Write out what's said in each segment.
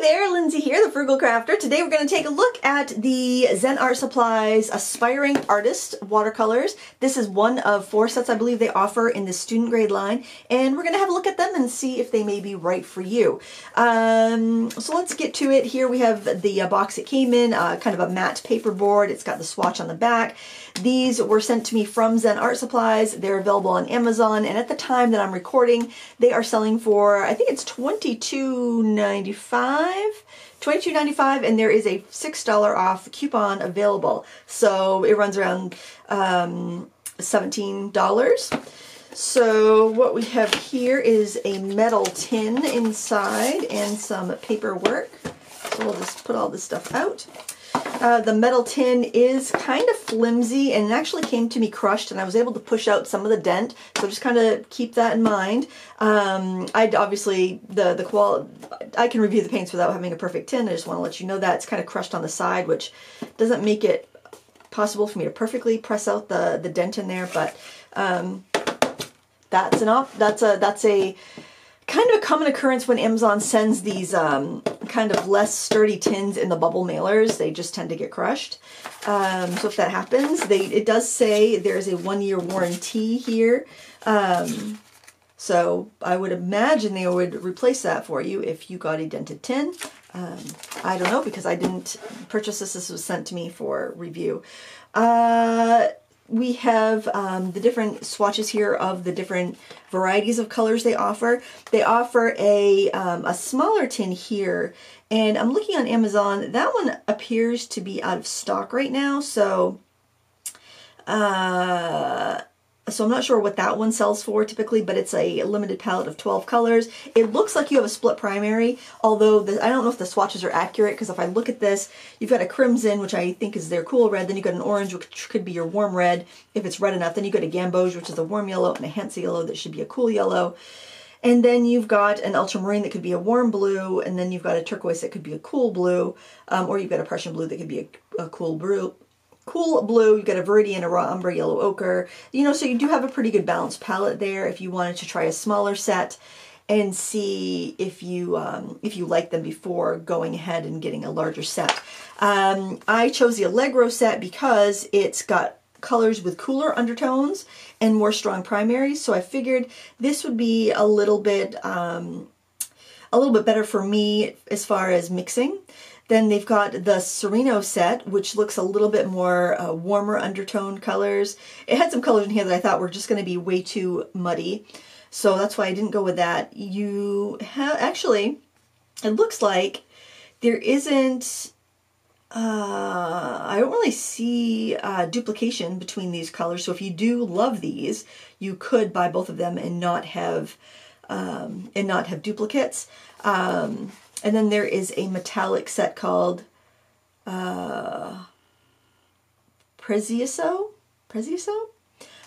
there, Lindsay here, the Frugal Crafter. Today we're going to take a look at the Zen Art Supplies Aspiring Artist watercolors. This is one of four sets I believe they offer in the student grade line, and we're going to have a look at them and see if they may be right for you. Um, so let's get to it. Here we have the uh, box it came in, uh, kind of a matte paperboard. It's got the swatch on the back. These were sent to me from Zen Art Supplies. They're available on Amazon, and at the time that I'm recording, they are selling for, I think it's $22.95 $22.95 and there is a $6 off coupon available. So it runs around um, $17. So what we have here is a metal tin inside and some paperwork. So we'll just put all this stuff out. Uh, the metal tin is kind of flimsy and it actually came to me crushed and I was able to push out some of the dent. So just kind of keep that in mind. Um, I'd obviously, the, the qual I can review the paints without having a perfect tin. I just want to let you know that it's kind of crushed on the side, which doesn't make it possible for me to perfectly press out the, the dent in there, but um, that's an that's a that's a kind of a common occurrence when Amazon sends these um, kind of less sturdy tins in the bubble mailers. They just tend to get crushed. Um, so if that happens, they it does say there's a one-year warranty here. Um, so I would imagine they would replace that for you if you got a dented tin. Um, I don't know because I didn't purchase this. This was sent to me for review. Uh, we have um, the different swatches here of the different varieties of colors they offer. They offer a, um, a smaller tin here, and I'm looking on Amazon. That one appears to be out of stock right now, so uh, so I'm not sure what that one sells for typically, but it's a limited palette of 12 colors. It looks like you have a split primary, although the, I don't know if the swatches are accurate because if I look at this, you've got a crimson, which I think is their cool red, then you've got an orange, which could be your warm red if it's red enough. Then you've got a gamboge, which is a warm yellow, and a Hansa yellow that should be a cool yellow. And then you've got an ultramarine that could be a warm blue, and then you've got a turquoise that could be a cool blue, um, or you've got a Prussian blue that could be a, a cool blue, cool blue, you've got a Viridian, a raw umber, yellow ochre. You know, so you do have a pretty good balanced palette there if you wanted to try a smaller set and see if you um, if you like them before going ahead and getting a larger set. Um, I chose the Allegro set because it's got colors with cooler undertones and more strong primaries. So I figured this would be a little bit um, a little bit better for me as far as mixing. Then they've got the Sereno set, which looks a little bit more uh, warmer undertone colors. It had some colors in here that I thought were just going to be way too muddy. So that's why I didn't go with that. You have, actually, it looks like there isn't, uh, I don't really see uh, duplication between these colors. So if you do love these, you could buy both of them and not have, um, and not have duplicates. Um, and then there is a metallic set called uh, Prezioso? Prezioso?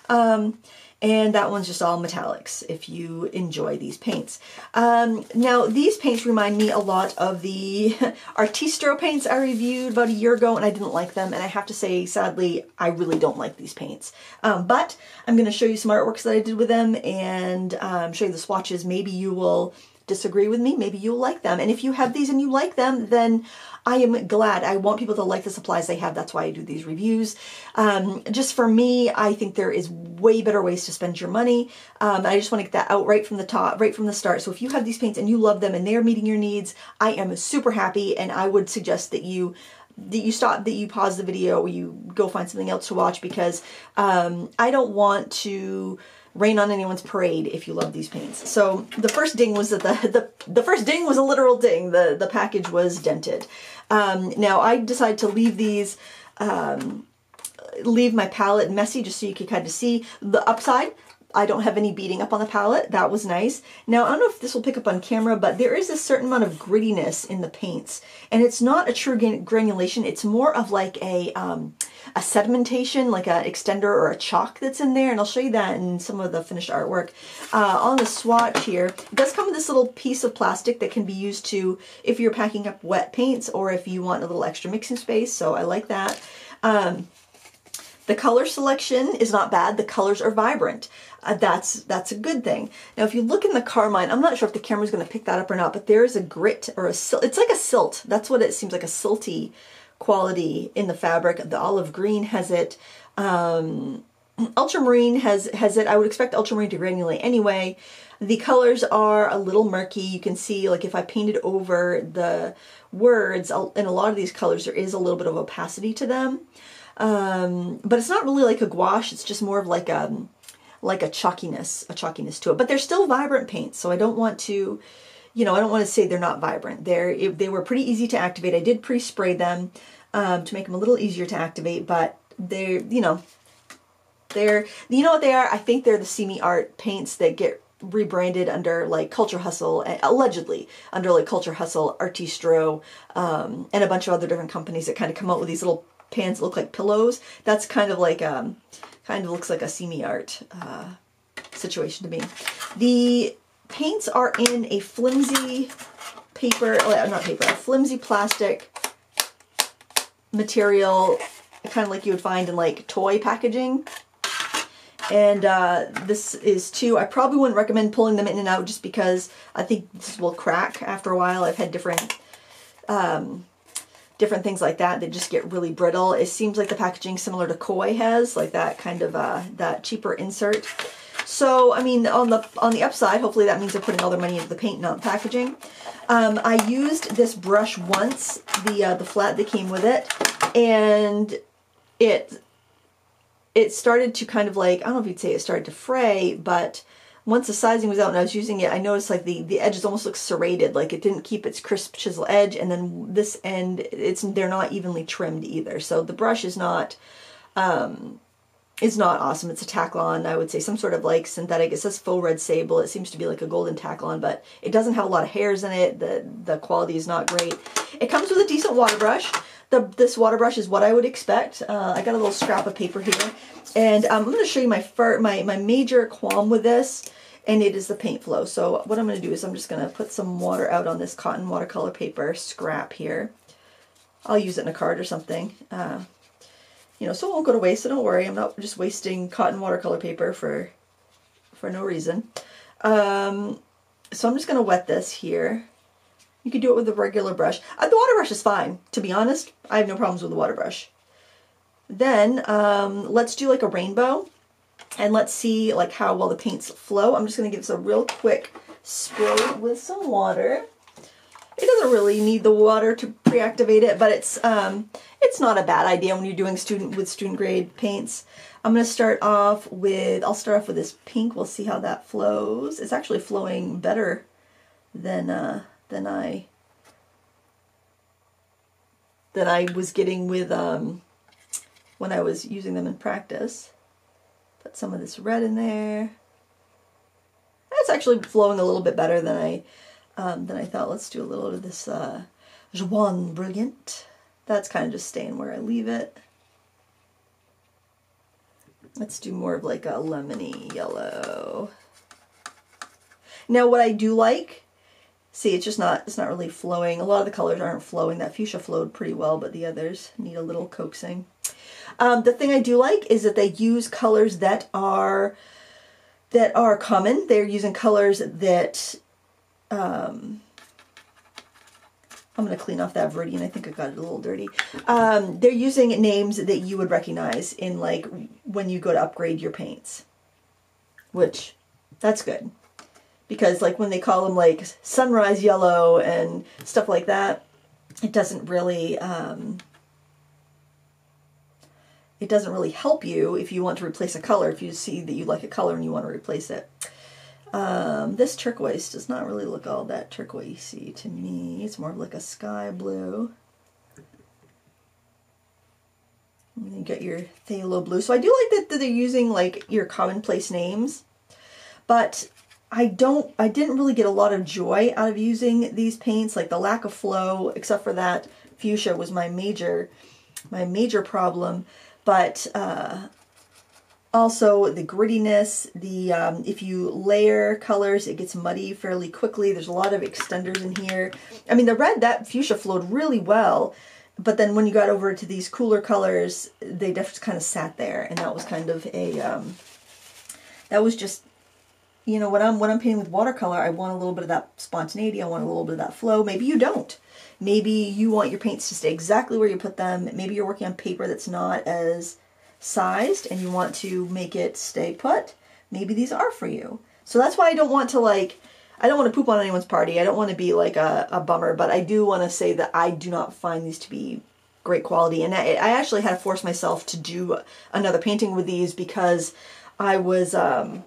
Um, and that one's just all metallics if you enjoy these paints. Um, now these paints remind me a lot of the Artistro paints I reviewed about a year ago and I didn't like them and I have to say sadly I really don't like these paints. Um, but I'm going to show you some artworks that I did with them and um, show you the swatches. Maybe you will disagree with me, maybe you'll like them. And if you have these and you like them, then I am glad. I want people to like the supplies they have. That's why I do these reviews. Um, just for me, I think there is way better ways to spend your money. Um, I just want to get that out right from the top, right from the start. So if you have these paints and you love them and they're meeting your needs, I am super happy and I would suggest that you that you stop that you pause the video or you go find something else to watch because um, I don't want to rain on anyone's parade if you love these paints. So the first ding was that the, the, the first ding was a literal ding. The, the package was dented. Um, now I decided to leave these, um, leave my palette messy just so you could kind of see the upside. I don't have any beading up on the palette. That was nice. Now, I don't know if this will pick up on camera, but there is a certain amount of grittiness in the paints. And it's not a true granulation. It's more of like a, um, a sedimentation, like an extender or a chalk that's in there. And I'll show you that in some of the finished artwork. Uh, on the swatch here, it does come with this little piece of plastic that can be used to, if you're packing up wet paints or if you want a little extra mixing space. So I like that. Um, The color selection is not bad. The colors are vibrant. Uh, that's that's a good thing. Now, if you look in the Carmine, I'm not sure if the camera's going to pick that up or not, but there is a grit or a silt. It's like a silt. That's what it seems like a silty quality in the fabric. The olive green has it. Um, ultramarine has has it. I would expect ultramarine to granulate anyway. The colors are a little murky. You can see, like, if I painted over the words, in a lot of these colors, there is a little bit of opacity to them. Um, but it's not really like a gouache. It's just more of like a, like a chalkiness, a chalkiness to it. But they're still vibrant paints, so I don't want to, you know, I don't want to say they're not vibrant. They're, they were pretty easy to activate. I did pre-spray them um, to make them a little easier to activate, but they're, you know, they're, you know what they are? I think they're the Simi Art paints that get rebranded under like Culture Hustle, eh, allegedly under like Culture Hustle, Artistro, um, and a bunch of other different companies that kind of come out with these little pans look like pillows. That's kind of like um, kind of looks like a semi art uh, situation to me. The paints are in a flimsy paper, oh, not paper, a flimsy plastic material, kind of like you would find in like toy packaging. And uh, this is two. I probably wouldn't recommend pulling them in and out just because I think this will crack after a while. I've had different um, different things like that. They just get really brittle. It seems like the packaging similar to Koi has, like that kind of, uh, that cheaper insert. So, I mean, on the on the upside, hopefully that means they're putting all their money into the paint, not the packaging. Um, I used this brush once, the uh, the flat that came with it, and it it started to kind of like, I don't know if you'd say it started to fray, but once the sizing was out and I was using it, I noticed like the, the edges almost look serrated, like it didn't keep its crisp chisel edge, and then this end, it's they're not evenly trimmed either. So the brush is not, um, is not awesome. It's a Taklon, I would say some sort of like synthetic. It says faux red sable. It seems to be like a golden Taklon, but it doesn't have a lot of hairs in it. The, the quality is not great. It comes with a decent water brush. The, this water brush is what I would expect. Uh, I got a little scrap of paper here. And um, I'm going to show you my, fir my, my major qualm with this, and it is the paint flow. So what I'm going to do is I'm just going to put some water out on this cotton watercolor paper scrap here. I'll use it in a card or something. Uh, you know, so it won't go to waste, so don't worry. I'm not just wasting cotton watercolor paper for, for no reason. Um, so I'm just going to wet this here. You could do it with a regular brush. Uh, the water brush is fine, to be honest. I have no problems with the water brush. Then um, let's do like a rainbow and let's see like how well the paints flow. I'm just going to give this a real quick spray with some water. It doesn't really need the water to pre-activate it, but it's um, it's not a bad idea when you're doing student with student grade paints. I'm going to start off with, I'll start off with this pink. We'll see how that flows. It's actually flowing better than uh, than I than I was getting with um, when I was using them in practice. Put some of this red in there. It's actually flowing a little bit better than I um, than I thought. Let's do a little of this uh, Jaune Brilliant. That's kind of just staying where I leave it. Let's do more of like a lemony yellow. Now what I do like See, it's just not, it's not really flowing. A lot of the colors aren't flowing. That fuchsia flowed pretty well, but the others need a little coaxing. Um, the thing I do like is that they use colors that are, that are common. They're using colors that, um, I'm going to clean off that Viridian. I think I got it a little dirty. Um, they're using names that you would recognize in like when you go to upgrade your paints, which that's good because like when they call them like sunrise yellow and stuff like that, it doesn't really um, it doesn't really help you if you want to replace a color, if you see that you like a color and you want to replace it. Um, this turquoise does not really look all that turquoisey to me. It's more of like a sky blue. And you get your phthalo blue. So I do like that, that they're using like your commonplace names. But I don't, I didn't really get a lot of joy out of using these paints, like the lack of flow, except for that fuchsia was my major, my major problem. But uh, also the grittiness, the um, if you layer colors, it gets muddy fairly quickly. There's a lot of extenders in here. I mean, the red, that fuchsia flowed really well. but then when you got over to these cooler colors, they just kind of sat there, and that was kind of a um, that was just you know when I'm when I'm painting with watercolor, I want a little bit of that spontaneity. I want a little bit of that flow. Maybe you don't. Maybe you want your paints to stay exactly where you put them. Maybe you're working on paper that's not as sized and you want to make it stay put. Maybe these are for you. So that's why I don't want to like I don't want to poop on anyone's party. I don't want to be like a, a bummer, but I do want to say that I do not find these to be great quality. And I, I actually had to force myself to do another painting with these because I was, um,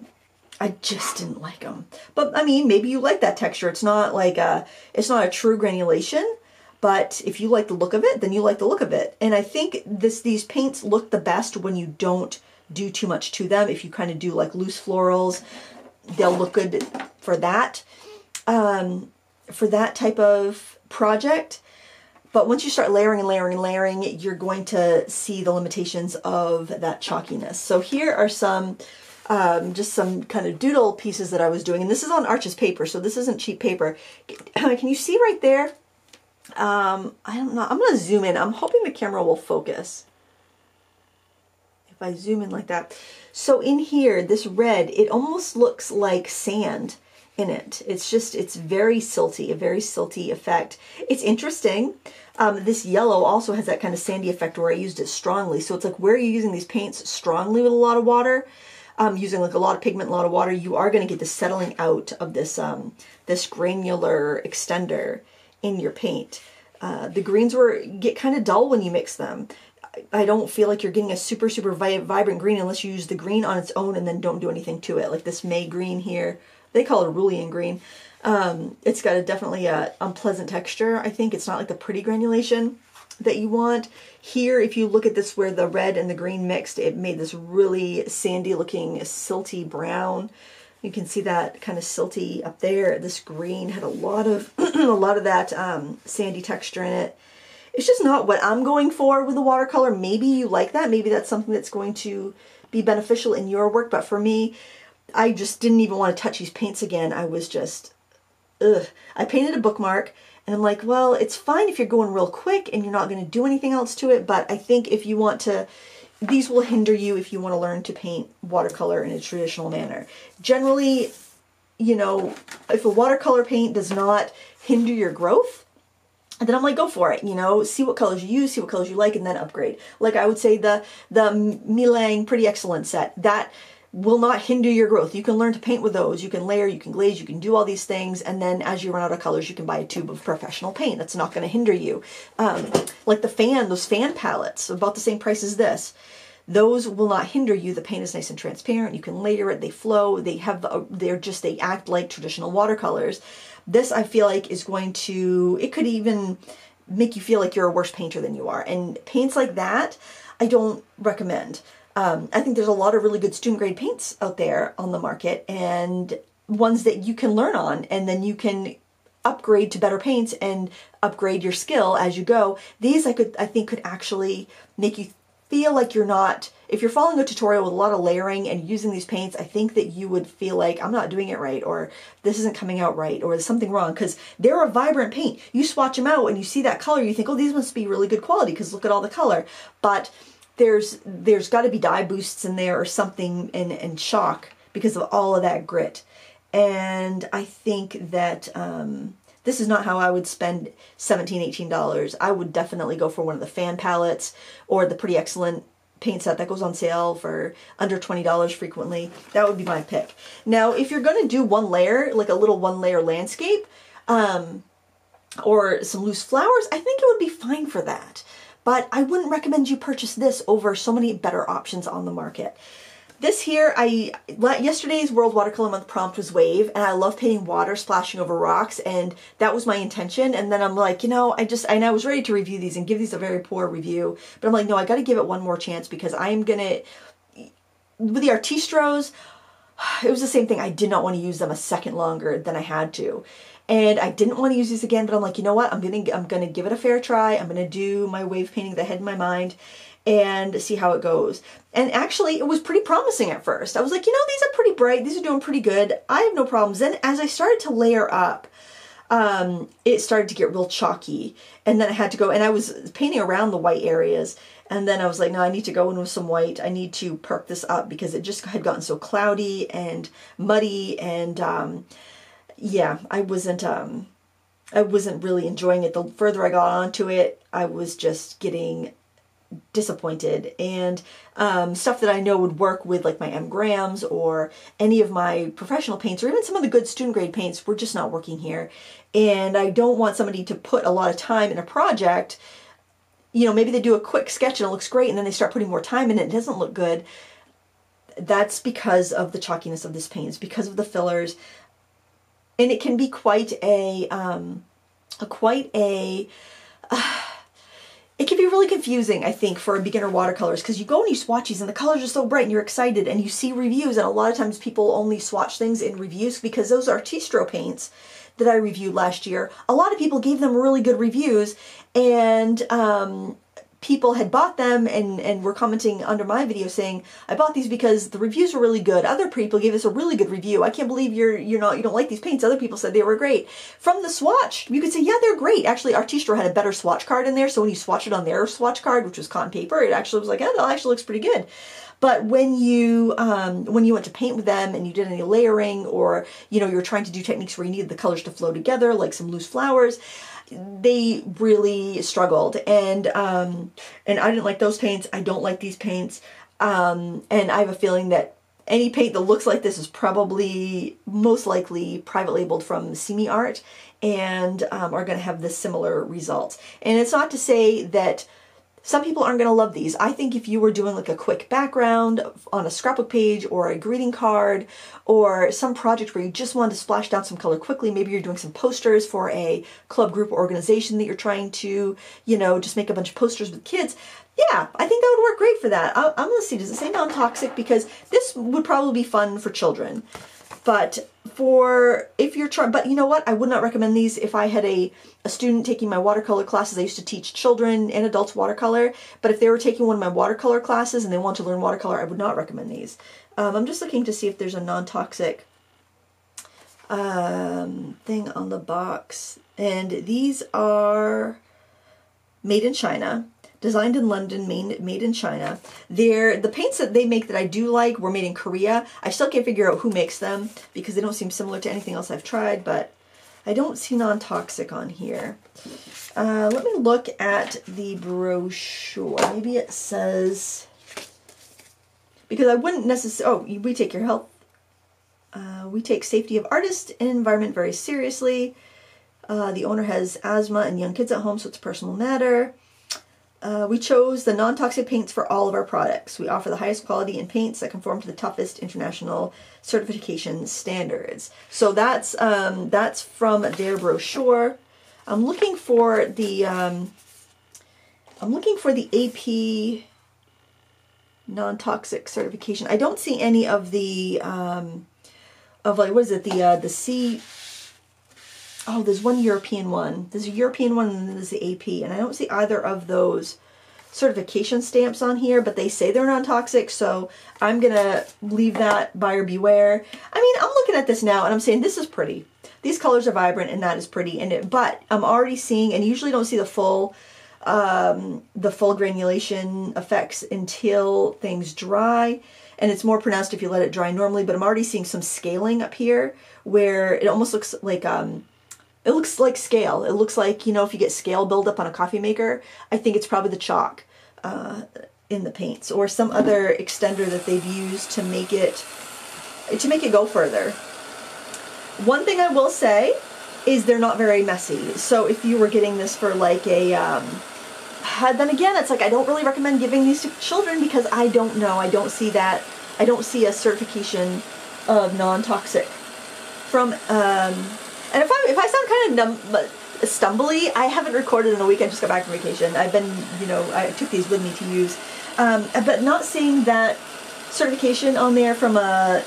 I just didn't like them. But I mean, maybe you like that texture. It's not like a, it's not a true granulation, but if you like the look of it, then you like the look of it. And I think this, these paints look the best when you don't do too much to them. If you kind of do like loose florals, they'll look good for that um, for that type of project. But once you start layering and layering and layering, you're going to see the limitations of that chalkiness. So here are some, um, just some kind of doodle pieces that I was doing. And this is on Arches paper, so this isn't cheap paper. Can you see right there? Um, I don't know. I'm going to zoom in. I'm hoping the camera will focus. If I zoom in like that. So in here, this red, it almost looks like sand in it. It's just, it's very silty, a very silty effect. It's interesting. Um, this yellow also has that kind of sandy effect where I used it strongly. So it's like where are you're using these paints strongly with a lot of water, um, using like a lot of pigment, a lot of water, you are going to get the settling out of this, um, this granular extender in your paint. Uh, the greens were get kind of dull when you mix them. I don't feel like you're getting a super, super vi vibrant green unless you use the green on its own and then don't do anything to it. Like this May green here they call it Cerulean green. Um, it's got a definitely a unpleasant texture. I think it's not like the pretty granulation that you want. Here, if you look at this where the red and the green mixed, it made this really sandy looking silty brown. You can see that kind of silty up there. This green had a lot of a lot of that um, sandy texture in it. It's just not what I'm going for with the watercolor. Maybe you like that. Maybe that's something that's going to be beneficial in your work. But for me, I just didn't even want to touch these paints again. I was just, ugh. I painted a bookmark and I'm like, well, it's fine if you're going real quick and you're not going to do anything else to it. But I think if you want to, these will hinder you if you want to learn to paint watercolor in a traditional manner. Generally, you know, if a watercolor paint does not hinder your growth, and then I'm like, go for it, you know, see what colors you use, see what colors you like, and then upgrade. Like I would say the the Meiliang Pretty Excellent set, that will not hinder your growth. You can learn to paint with those. You can layer, you can glaze, you can do all these things. And then as you run out of colors, you can buy a tube of professional paint. That's not going to hinder you. Um, like the fan, those fan palettes, about the same price as this. Those will not hinder you. The paint is nice and transparent. You can layer it. They flow. They have, they're just, they act like traditional watercolors. This I feel like is going to, it could even make you feel like you're a worse painter than you are. And paints like that, I don't recommend. Um, I think there's a lot of really good student grade paints out there on the market and ones that you can learn on and then you can upgrade to better paints and upgrade your skill as you go. These I could I think could actually make you feel like you're not if you're following a tutorial with a lot of layering and using these paints, I think that you would feel like I'm not doing it right or this isn't coming out right or there's something wrong because they're a vibrant paint. You swatch them out and you see that color, you think, oh, these must be really good quality because look at all the color. But there's there's got to be dye boosts in there or something and and shock because of all of that grit. And i think that um, this is not how i would spend 17 18 dollars. I would definitely go for one of the fan palettes or the pretty excellent paint set that goes on sale for under $20 frequently. That would be my pick. Now if you're going to do one layer like a little one layer landscape um, or some loose flowers i think it would be fine for that but I wouldn't recommend you purchase this over so many better options on the market. This here, I yesterday's World Watercolor Month prompt was wave, and I love painting water splashing over rocks, and that was my intention. And then I'm like, you know, I just, and I was ready to review these and give these a very poor review, but I'm like, no, I got to give it one more chance because I am gonna, with the Artistros, it was the same thing. I did not want to use them a second longer than I had to and I didn't want to use these again, but I'm like, you know what? I'm gonna I'm gonna give it a fair try. I'm gonna do my wave painting that had in my mind and see how it goes. And actually, it was pretty promising at first. I was like, you know, these are pretty bright. These are doing pretty good. I have no problems. Then as I started to layer up, um, it started to get real chalky. And then I had to go, and I was painting around the white areas. And then I was like, no, I need to go in with some white. I need to perk this up because it just had gotten so cloudy and muddy. And um, yeah, I wasn't, um, I wasn't really enjoying it. The further I got onto it, I was just getting disappointed and um, stuff that I know would work with like my M. Grahams or any of my professional paints or even some of the good student grade paints were just not working here. And I don't want somebody to put a lot of time in a project. You know, maybe they do a quick sketch and it looks great and then they start putting more time in it. And it doesn't look good. That's because of the chalkiness of this paint. It's because of the fillers. And it can be quite a, um, a quite a, uh, it can be really confusing, I think, for a beginner watercolors because you go and you swatch these and the colors are so bright and you're excited and you see reviews and a lot of times people only swatch things in reviews because those Artistro paints that I reviewed last year, a lot of people gave them really good reviews and um, people had bought them and, and were commenting under my video saying, I bought these because the reviews were really good. Other people gave us a really good review. I can't believe you're you're not you don't like these paints. Other people said they were great. From the swatch, you could say, yeah, they're great. Actually, Artistro had a better swatch card in there, so when you swatch it on their swatch card, which was cotton paper, it actually was like, yeah, that actually looks pretty good. But when you um, when you went to paint with them and you did any layering or you know you're trying to do techniques where you needed the colors to flow together, like some loose flowers, they really struggled and um and I didn't like those paints. I don't like these paints. Um and I have a feeling that any paint that looks like this is probably most likely private labeled from Simi Art and um, are going to have the similar results. And it's not to say that some people aren't going to love these. I think if you were doing like a quick background on a scrapbook page or a greeting card or some project where you just wanted to splash down some color quickly, maybe you're doing some posters for a club group or organization that you're trying to, you know, just make a bunch of posters with kids. Yeah, I think that would work great for that. I, am going to see, does it say non-toxic? Because this would probably be fun for children. But for if you're trying, but you know what? I would not recommend these if I had a, a student taking my watercolor classes. I used to teach children and adults watercolor, but if they were taking one of my watercolor classes and they want to learn watercolor, I would not recommend these. Um, I'm just looking to see if there's a non-toxic um, thing on the box. And these are made in China designed in London, made, made in China. They're, the paints that they make that I do like were made in Korea. I still can't figure out who makes them because they don't seem similar to anything else I've tried, but I don't see non-toxic on here. Uh, let me look at the brochure. Maybe it says, because I wouldn't necessarily, oh, we take your health, uh, we take safety of artists and environment very seriously. Uh, the owner has asthma and young kids at home, so it's a personal matter. Uh, we chose the non-toxic paints for all of our products. We offer the highest quality in paints that conform to the toughest international certification standards. So that's um, that's from their brochure. I'm looking for the um, I'm looking for the AP non-toxic certification. I don't see any of the um, of like what is it the uh, the C oh, there's one European one. There's a European one and then there's the AP. And I don't see either of those certification stamps on here, but they say they're non-toxic, so I'm going to leave that buyer beware. I mean, I'm looking at this now and I'm saying this is pretty. These colors are vibrant and that is pretty. And it, But I'm already seeing, and usually don't see the full um, the full granulation effects until things dry and it's more pronounced if you let it dry normally but I'm already seeing some scaling up here where it almost looks like um, it looks like scale. It looks like, you know, if you get scale buildup on a coffee maker, I think it's probably the chalk uh, in the paints or some other extender that they've used to make it to make it go further. One thing I will say is they're not very messy. So if you were getting this for like a, um, then again, it's like I don't really recommend giving these to children because I don't know. I don't see that. I don't see a certification of non-toxic from um, and if I if I sound kind of numb, stumbly, I haven't recorded in a week. I just got back from vacation. I've been, you know, I took these with me to use, um, but not seeing that certification on there from a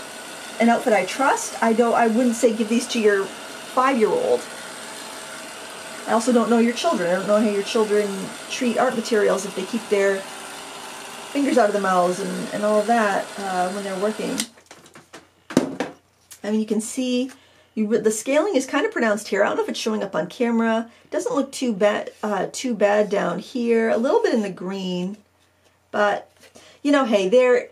an outfit I trust. I don't. I wouldn't say give these to your five year old. I also don't know your children. I don't know how your children treat art materials if they keep their fingers out of the mouths and, and all of that uh, when they're working. I mean, you can see You, the scaling is kind of pronounced here. I don't know if it's showing up on camera. Doesn't look too bad, uh, too bad down here. A little bit in the green, but you know, hey, they're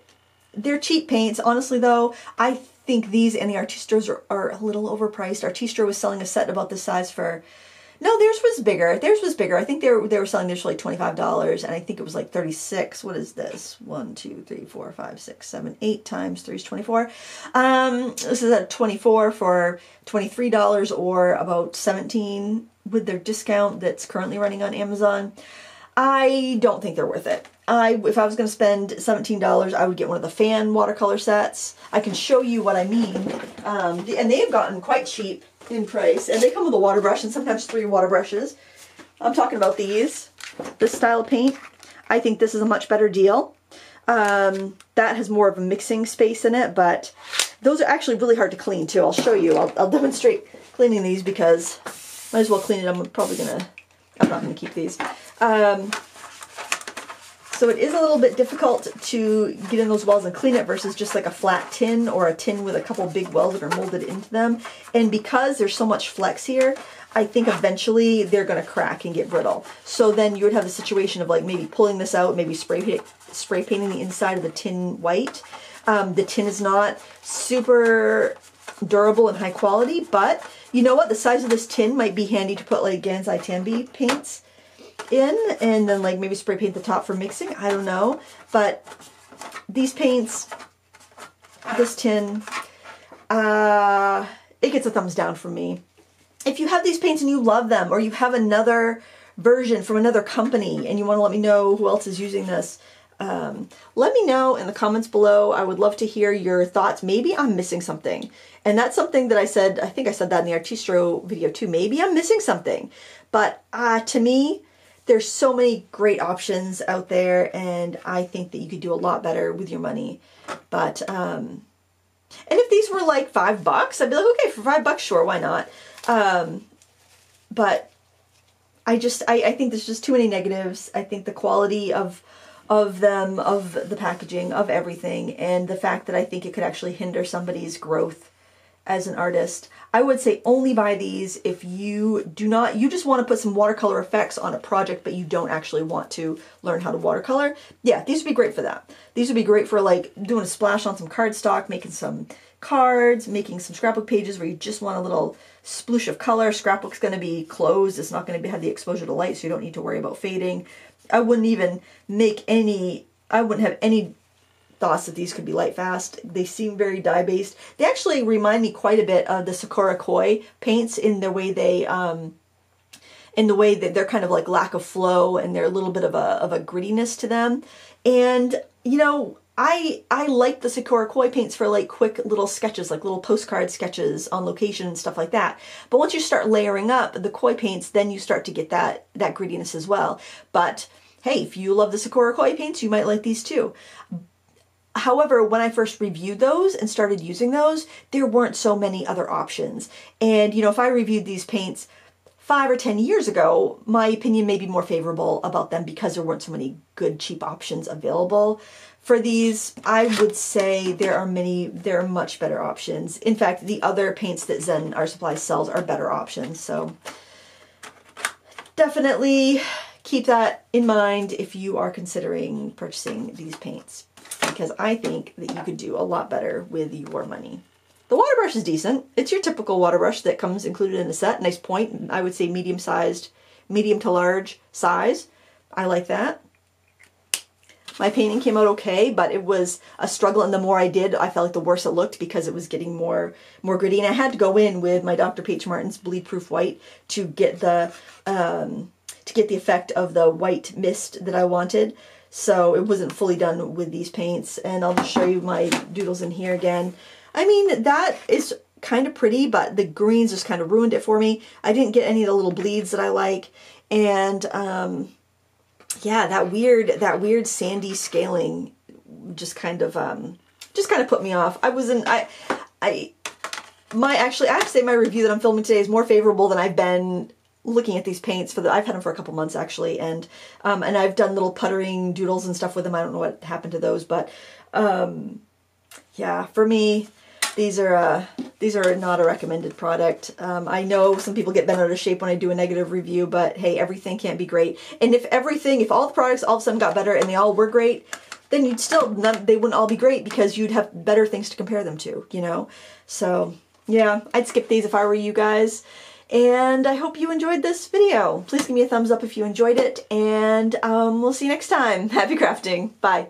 they're cheap paints. Honestly, though, I think these and the Artistros are, are a little overpriced. Artistro was selling a set about this size for no, theirs was bigger. Theirs was bigger. I think they were they were selling theirs for like twenty five dollars, and I think it was like thirty six. What is this? One, two, three, four, five, six, seven, eight times three is twenty four. Um, this is at twenty four for twenty three dollars or about seventeen with their discount that's currently running on Amazon. I don't think they're worth it. I if I was going to spend seventeen dollars, I would get one of the fan watercolor sets. I can show you what I mean, um, and they have gotten quite cheap in price. And they come with a water brush and sometimes three water brushes. I'm talking about these, this style of paint. I think this is a much better deal. Um, that has more of a mixing space in it, but those are actually really hard to clean too. I'll show you. I'll, I'll demonstrate cleaning these because might as well clean it. I'm probably gonna, I'm not gonna keep these. Um, so it is a little bit difficult to get in those wells and clean it versus just like a flat tin or a tin with a couple big wells that are molded into them. And because there's so much flex here, I think eventually they're going to crack and get brittle. So then you would have a situation of like maybe pulling this out, maybe spray, spray painting the inside of the tin white. Um, the tin is not super durable and high quality, but you know what? The size of this tin might be handy to put like Gansai Tambi paints in and then like maybe spray paint the top for mixing. I don't know. But these paints, this tin, uh, it gets a thumbs down from me. If you have these paints and you love them or you have another version from another company and you want to let me know who else is using this, um, let me know in the comments below. I would love to hear your thoughts. Maybe I'm missing something. And that's something that I said, I think I said that in the Artistro video too. Maybe I'm missing something. But uh, to me, there's so many great options out there and I think that you could do a lot better with your money. But, um, and if these were like five bucks, I'd be like, okay, for five bucks, sure, why not? Um, but I just, I, I think there's just too many negatives. I think the quality of, of them, of the packaging, of everything, and the fact that I think it could actually hinder somebody's growth as an artist. I would say only buy these if you do not, you just want to put some watercolor effects on a project, but you don't actually want to learn how to watercolor. Yeah, these would be great for that. These would be great for like doing a splash on some cardstock, making some cards, making some scrapbook pages where you just want a little sploosh of color. Scrapbook's going to be closed. It's not going to have the exposure to light, so you don't need to worry about fading. I wouldn't even make any, I wouldn't have any thoughts that these could be light fast. They seem very dye based. They actually remind me quite a bit of the Sakura Koi paints in the way they um, in the way that they're kind of like lack of flow and they're a little bit of a of a grittiness to them. And you know, I I like the Sakura Koi paints for like quick little sketches, like little postcard sketches on location and stuff like that. But once you start layering up the Koi paints, then you start to get that that grittiness as well. But hey, if you love the Sakura Koi paints, you might like these too. However, when I first reviewed those and started using those, there weren't so many other options. And, you know, if I reviewed these paints five or 10 years ago, my opinion may be more favorable about them because there weren't so many good, cheap options available. For these, I would say there are many, there are much better options. In fact, the other paints that Zen Art Supply sells are better options. So definitely keep that in mind if you are considering purchasing these paints because I think that you could do a lot better with your money. The water brush is decent. It's your typical water brush that comes included in the set. Nice point. I would say medium sized, medium to large size. I like that. My painting came out okay, but it was a struggle, and the more I did, I felt like the worse it looked because it was getting more more gritty. And I had to go in with my Dr. Ph. Martin's Bleed Proof White to get the um, to get the effect of the white mist that I wanted. So it wasn't fully done with these paints. And I'll just show you my doodles in here again. I mean, that is kind of pretty, but the greens just kind of ruined it for me. I didn't get any of the little bleeds that I like. And um, yeah, that weird, that weird sandy scaling just kind of, um, just kind of put me off. I wasn't, I, I, my, actually, I have to say my review that I'm filming today is more favorable than I've been looking at these paints for the I've had them for a couple months actually and um and I've done little puttering doodles and stuff with them I don't know what happened to those but um yeah for me these are uh, these are not a recommended product. Um, I know some people get bent out of shape when I do a negative review, but hey, everything can't be great. And if everything, if all the products all of a sudden got better and they all were great, then you'd still none, they wouldn't all be great because you'd have better things to compare them to, you know. So yeah, I'd skip these if I were you guys. And I hope you enjoyed this video. Please give me a thumbs up if you enjoyed it, and um, we'll see you next time. Happy crafting. Bye.